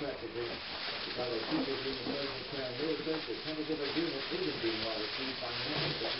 details of the tentative contract agreement. Chicago Teachers Union President Karen Lewis says the tentative agreement isn't being well received financial.